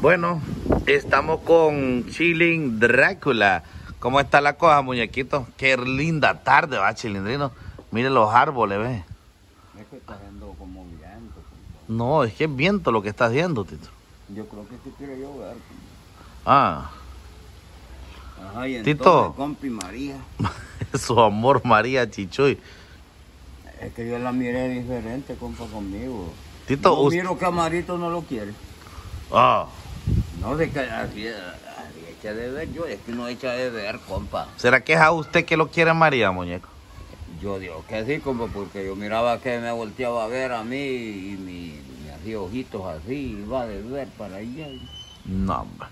Bueno, estamos con Chilling Drácula. ¿Cómo está la cosa, muñequito? Qué linda tarde, va, Chilindrino. Mire los árboles, ve. Es que está haciendo como viento. No, es que es viento lo que está haciendo, Tito. Yo creo que quiere llover. Ah, Ajá, y Tito. compi María, su amor María Chichuy. es que yo la miré diferente, compa, conmigo. Tito, yo us- miro que Amarito no lo quiere. Ah, No, de que así, así echa de ver yo, es que no echa de ver, compa. ¿será que es a usted que lo quiere María, muñeco? Yo digo que sí, compa, porque yo miraba que me volteaba a ver a mí y me, me hacía ojitos así, iba de ver para allá. No, hombre.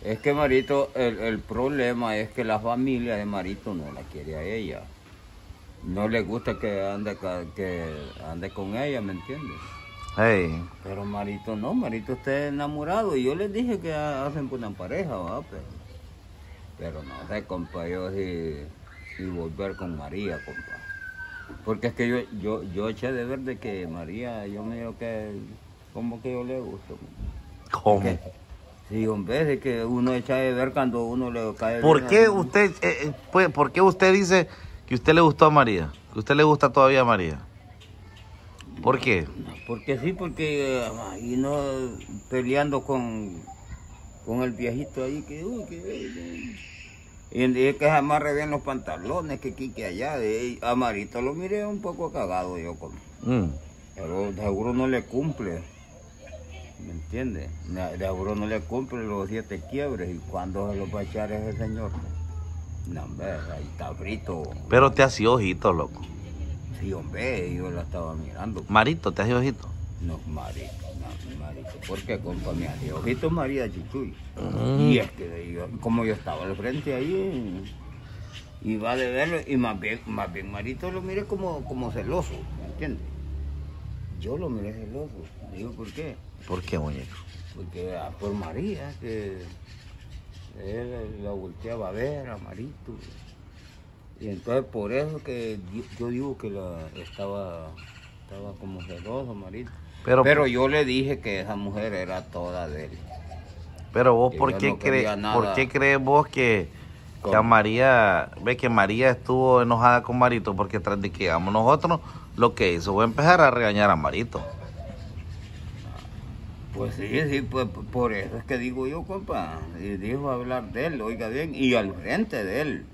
Es que Marito, el, el problema es que la familia de Marito no la quiere a ella. No le gusta que ande, que ande con ella, ¿me entiendes? Hey, Pero Marito no, Marito está enamorado y yo les dije que ha- hacen buena pareja, ¿va? Pero, pero no sé, compa, yo sí, sí volver con María, compa. Porque es que yo, yo, yo eché de ver de que María, yo me digo que como que yo le gusto. ¿cómo? Sí, hombre, de que uno echa de ver cuando uno le cae ¿Por qué a usted, eh, eh, pues, por qué usted dice que usted le gustó a María? Que usted le gusta todavía a María. ¿Por qué? Porque sí, porque eh, y no peleando con, con el viejito ahí que, uy, que, que- y es que se amarre bien los pantalones, que aquí, que allá. De, a Marito lo miré un poco cagado yo, como, Mm. pero seguro no le cumple. ¿Me entiendes? De seguro no le cumple los siete quiebres. ¿Y cuándo se los va a echar ese señor? No, hombre, ahí está frito. Pero te hacía ojito, loco. Sí, hombre, yo la estaba mirando. Marito, te hacía ojito. No, Marito, no, Marito. ¿Por qué, compa? Mi ojito María Chichuy. Mm. Y es que yo, como yo estaba al frente ahí, iba de verlo, y más bien, más bien Marito lo miré como, como celoso, ¿me entiendes? Yo lo miré celoso. Digo, ¿por qué? ¿Por qué, muñeco? Porque ah, por María, que él la volteaba a ver a Marito. Y entonces por eso que yo digo que la estaba, estaba como celoso Marito. Pero, Pero yo le dije que esa mujer era toda de él. pero vos, ¿por qué, no. ¿por qué crees vos que, que a. María, ve que María estuvo enojada con Marito? Porque tras de que llegamos nosotros, lo que hizo fue empezar a regañar a Marito. Pues sí, sí, pues por eso es que digo yo, compa. Y dijo hablar de él, oiga bien, y al frente de él.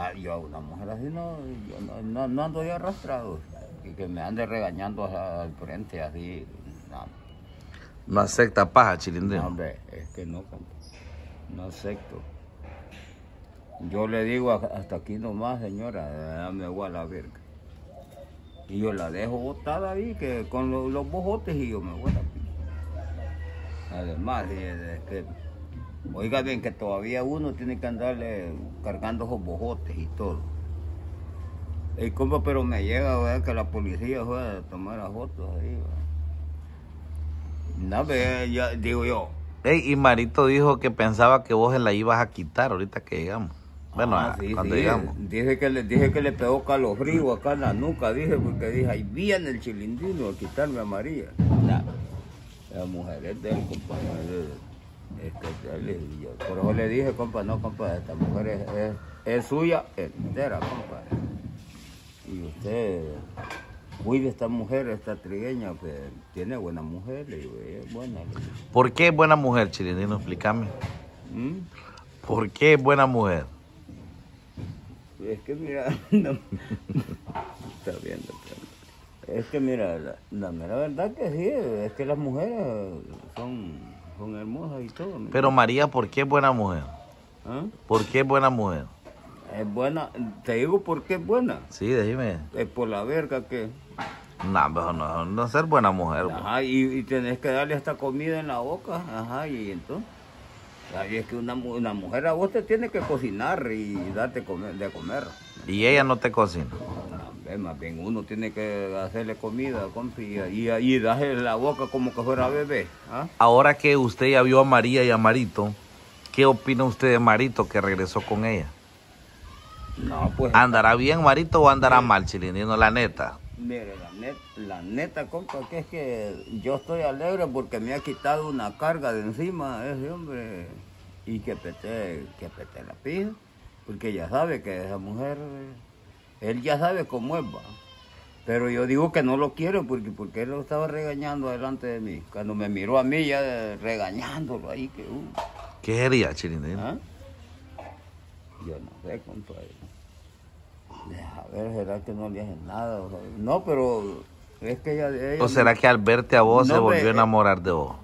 Ah, yo a una mujer así no, yo no, no, no ando yo arrastrado. Y que me ande regañando al frente así. No, No acepta paja, no, chilindrino. hombre, es que no. No acepto. Yo le digo "A- hasta aquí nomás, señora, dame agua a la verga. Y yo la dejo botada ahí, que con lo- los bojotes y yo me voy a la pi- Además, es que, oiga bien, que todavía uno tiene que andarle cargando esos bojotes y todo. Y compa, pero me llega, ¿verdad? que la policía fue a tomar las fotos ahí. No, ve, ya digo yo, Ey, y Marito dijo que pensaba que vos la ibas a quitar ahorita que llegamos. Bueno, Ah, sí, cuando sí. llegamos. Dije que le dije que le pegó calofrío acá en la nuca, dije, porque dije, ahí viene el chilindrino a quitarme a María. Nah, la mujer es de él, compa. es- Es que es de él, y yo- por eso le dije, compa, no, compa, esta mujer es, es, es suya entera, compa. Y usted cuide esta mujer, esta trigueña, pues tiene buena mujer, le digo, es buena. le digo. ¿Por qué es buena mujer, chilindrino? Explícame. ¿Mm? ¿Por qué es buena mujer? Es que mira, no, está viendo, está viendo. Es que mira, la, la mera verdad que sí, es que las mujeres son, son hermosas y todo. ¿me Pero María, ¿por qué es buena mujer? entiendes? ¿Por qué es buena mujer? ¿Ah? Es buena, te digo por qué es buena. Sí, decime. Es por la verga que. No, mejor no, no ser buena mujer. pues. Ajá, y, y tenés que darle esta comida en la boca. Ajá, y entonces. Es que una, una mujer a vos te tiene que cocinar y darte comer, de comer. Y ella no te cocina. Más bien uno tiene que hacerle comida, compi, y, y, y darle la boca como que fuera bebé. ¿ah? Ahora que usted ya vio a María y a Marito, ¿qué opina usted de Marito que regresó con ella? No, pues. ¿Andará bien Marito o andará mal, Chilindino? La neta. Mire, la neta, la neta, compa, que es que yo estoy alegre porque me ha quitado una carga de encima ese hombre y que pete, que pete la pija, porque ya sabe que esa mujer, él ya sabe cómo es, va. Pero yo digo que no lo quiero porque, porque él lo estaba regañando delante de mí. Cuando me miró a mí ya regañándolo ahí, que uh, ¿Qué sería, Chilindrino? ¿ah? Yo no sé, compa. Deja ver, ¿será que no le hacen nada? O sea, no, pero es que ella... ella ¿O será que al verte a vos se volvió a eh. enamorar de vos?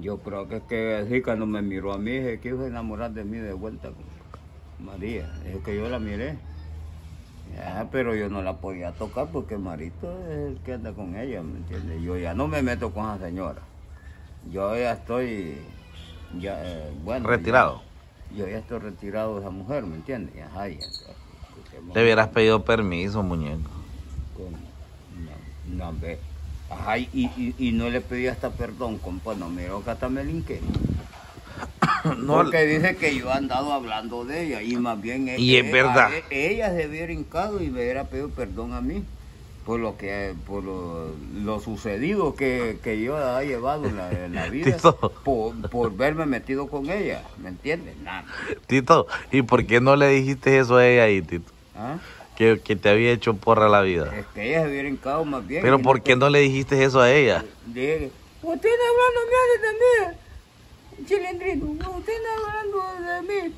Yo creo que es que así cuando me miró a mí, se quiso enamorar de mí de vuelta. María, es que yo la miré. Ya, pero yo no la podía tocar porque Marito es el que anda con ella, ¿me entiendes? Yo ya no me meto con esa señora. Yo ya estoy, ya, eh, bueno. Retirado. ya- yo ya estoy retirado de esa mujer, ¿me entiendes? Ajá, y entonces, porque Le hubieras pedido permiso, muñeco. no, no, ve. Ajá, y, y, y no le pedí hasta perdón, compa, no, miro que hasta me linqué. No, Porque dice que yo he andado hablando de ella y más bien e- Y es e- verdad. e- ella se hubiera hincado y me hubiera pedido perdón a mí por lo que por lo, lo sucedido que, que yo ha llevado en la, en la vida Tito. por, por verme metido con ella, ¿me entiendes? Nada. Tito, ¿y por qué no le dijiste eso a ella ahí, Tito? ¿Ah? Que, que te había hecho porra la vida. Es que ella se hubiera hincado más bien. Pero ¿por qué no le dijiste eso a ella? Dije, usted hablando de usted está hablando de mí.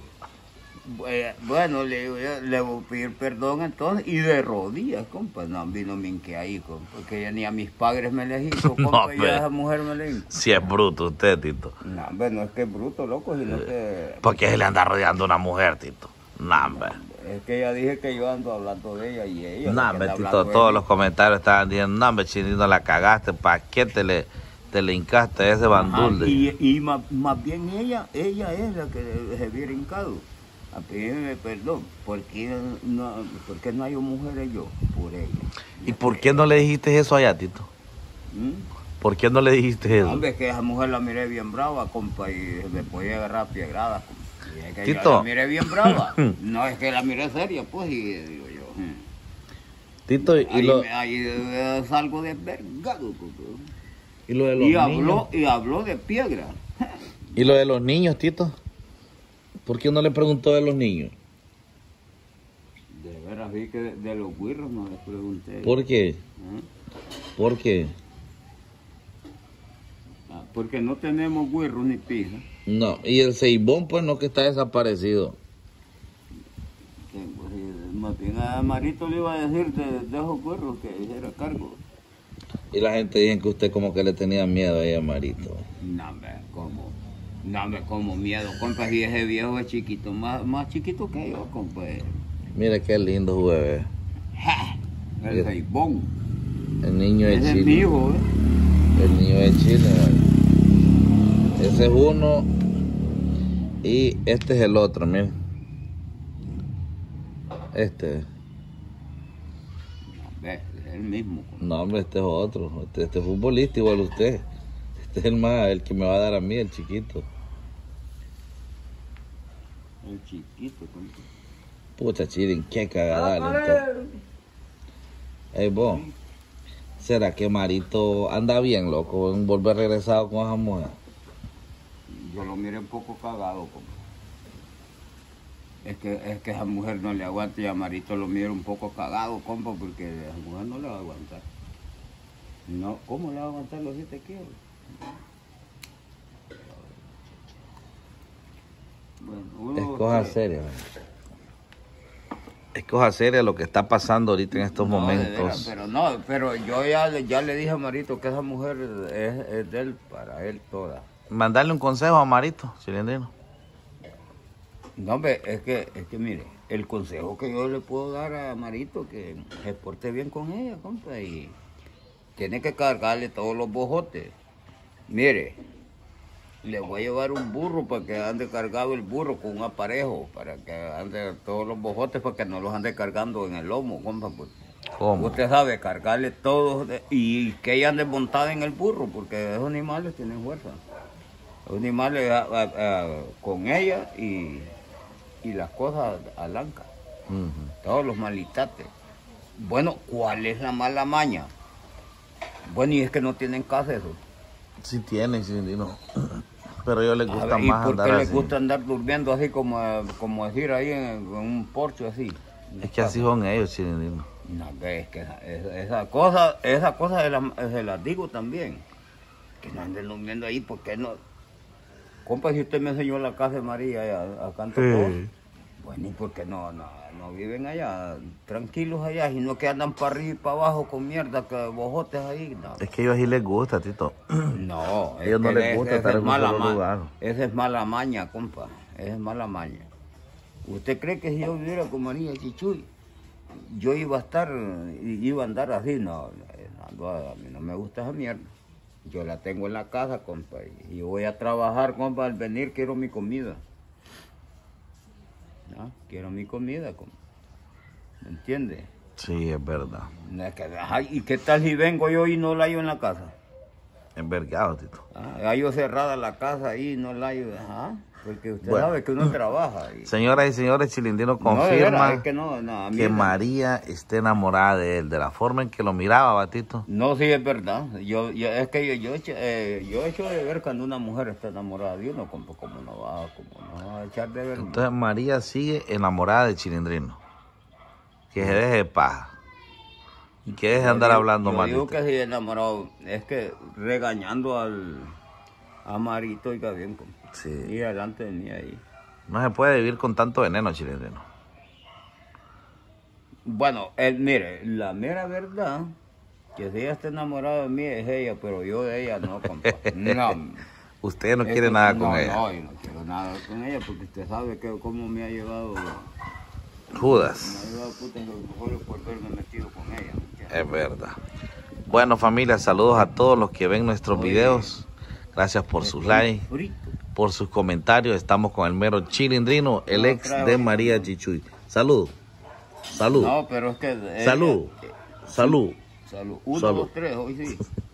Bue- Bueno, le, digo yo, le voy a pedir perdón entonces y de rodillas, compa. No, vino minque ahí, compa, porque ya ni a mis padres me No, compa, y hombre. a esa mujer me le hizo. Si es bruto usted, Tito. No, hombre, no es que es bruto, loco, sino que... ¿Por qué se le anda rodeando una mujer, Tito? No, hombre. Es que ella dije que yo ando hablando de ella y ella... No, que hombre, Tito, todos los comentarios estaban diciendo, no, hombre, chinito, la cagaste, ¿para qué te le, te le hincaste a ese bandul? Ajá, y y más, más bien ella, ella es la que se hubiera hincado a pedirme perdón. ¿Por qué no, por qué no hay mujeres yo? Por ella. ¿Y por qué no le dijiste eso allá, Tito? ¿Mm? ¿Por qué no le dijiste eso? Hombre, que esa mujer la miré bien brava, compa, y me podía agarrar piedradas. es que Tito. yo la miré bien brava. no es que la miré seria, pues, y digo yo. "Hmm". Tito, y Ahí, lo, me- ahí, eh, salgo desvergado, compa. Y lo de los Y niños. habló, y habló de piedra. ¿Y lo de los niños, Tito? ¿Por qué no le preguntó de los niños? De veras, vi que de, de los guirros no les pregunté. ¿Por qué? ¿Ah? ¿Por qué? Ah, Porque no tenemos guirros ni pija. No, y el ceibón, pues no que está desaparecido. Eh, Más bien a Marito le iba a decir de, de esos guirros que hiciera cargo. Y la gente dice que usted como que le tenía miedo a ella, Marito. No, hombre, como. No, hombre, como miedo, compa. Si ese viejo es chiquito, más, más chiquito que yo, compa. Mire qué lindo. ¡Ja! El Mira. ceibón. El niño de Ese es mi Chile. hijo, ¿eh? El niño de Chile. ¿vale? Ese es uno. Y este es el otro, mire. Este. No, hombre, es el mismo. No, hombre, este es otro. Este, este es futbolista igual a usted. Este es el más, el que me va a dar a mí, el chiquito. El chiquito, compa. Pucha, Chirin, qué cagadal. entonces. Ey, vos. ¿Será que Marito anda bien, loco, en volver regresado con esa mujer? Yo lo miré un poco cagado, compa. Es que, es que esa mujer no le aguanta y a Marito lo mira un poco cagado, compa, porque a esa mujer no le va a aguantar. No, ¿cómo le va a aguantar los siete kilos? Bueno, uno, Es cosa que- seria. man. Es cosa seria lo que está pasando ahorita en estos No, momentos. pero no, pero yo ya, le- ya le dije a Marito que esa mujer es, es de él, para él toda. Mandarle un consejo a Marito, Chilindrino. No, hombre, es que, es que mire, el consejo que yo le puedo dar a Marito, que se porte bien con ella, compa, y tiene que cargarle todos los bojotes. Mire, le voy a llevar un burro para que ande cargado el burro con un aparejo, para que ande todos los bojotes, para que no los ande cargando en el lomo, compa, pues. ¿Cómo? Usted sabe, cargarle todos de- y que ella ande montada en el burro, porque esos animales tienen fuerza. Los animales con ella y, y las cosas alancas, Ujú. todos los malitates. Bueno, ¿cuál es la mala maña? Bueno, y es que no tienen casa eso. Sí tienen, cilindrino. Pero a ellos les gusta ver, ¿Y más por qué andar les así. gusta andar durmiendo así como, como decir ahí en, en un porche así? Es que así son ellos, cilindrino. No, es que esa, esa, cosa, esa cosa se, la- se las digo también. Que no anden durmiendo ahí, porque no? Compa, si usted me enseñó la casa de María allá, acá en Tocó, Sí. bueno, ¿y por qué no, no, no viven allá, tranquilos allá, sino que andan para arriba y para abajo con mierda, que bojotes ahí? No, Es que a ellos sí les gusta, Tito. no Ellos no les gusta ese estar es en un mala ma- lugar. Esa es mala maña, compa, esa es mala maña. ¿Usted cree que si yo viviera con María Chichuy, yo iba a estar, iba a andar así? No, no, a mí no me gusta esa mierda. Yo la tengo en la casa, compa, y voy a trabajar, compa, al venir quiero mi comida. ¿No? Quiero mi comida, compa. ¿Me entiende? Sí, es verdad. ¿Y qué tal si vengo yo y no la hallo en la casa? Es vergado, Tito. Ah, hallo cerrada la casa y no la hallo. Ajá, porque usted Bueno. sabe que uno trabaja. Y... Señoras y señores, Chilindino confirma es que no, no. María está enamorada de él, de la forma en que lo miraba, Batito. No, sí, es verdad. Yo, yo- es que yo, yo, echo- eh, yo echo de ver cuando una mujer está enamorada de uno, como, como no va, como no va a echar de ver. Entonces María sigue enamorada de Chilindrino. Que se deje de paja. Y que deje de andar Yo- hablando yo mal. digo que sí, enamorado, es que regañando al a Marito, oiga bien, como, Sí. y delante de mí ahí. No se puede vivir con tanto veneno, Chilindrino. Bueno, él, mire, la mera verdad, que si ella está enamorada de mí es ella, pero yo de ella no, compa. No. Usted no Es quiere que nada no, con ella. No, yo no quiero nada con ella porque usted sabe que cómo me ha llevado, me Judas. ha llevado puta solo por verme metido con ella. ¿me? Es verdad. Bueno, familia, saludos a todos los que ven nuestros Oye. videos. Gracias por sus likes. Por sus comentarios. Estamos con el mero Chilindrino, el No, ex de. María Chichuy. Salud. Salud. No, pero es que... ella- Salud. eh, Salud. Salud. Uno, Salud. dos, tres, hoy sí.